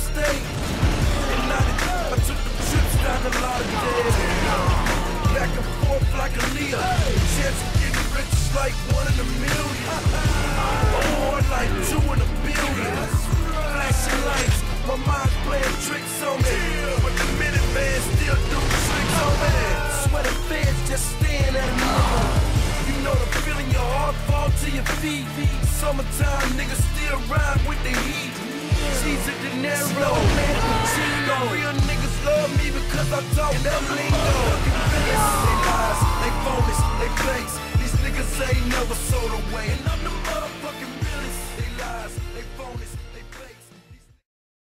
upstate. In 90, I took the trips down a lot of days. Back and forth like a Leah. Chance of getting rich is like one in a million. Or like two in a billion. Flashing lights, my mind's playing tricks on me. But the minivan still do tricks on me. Sweater feds just staring at me. You know the feeling, your heart fall to your feet. Summertime niggas still ride with the heat. She's a dinero, man, Chino. Real niggas love me because I talk them lingo.